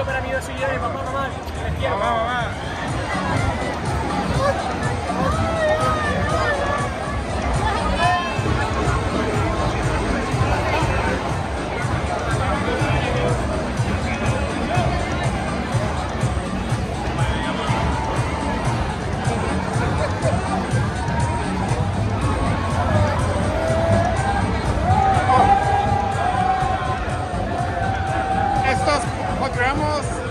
aplauso para mi de papá, mamá. Mamá, mamá entramos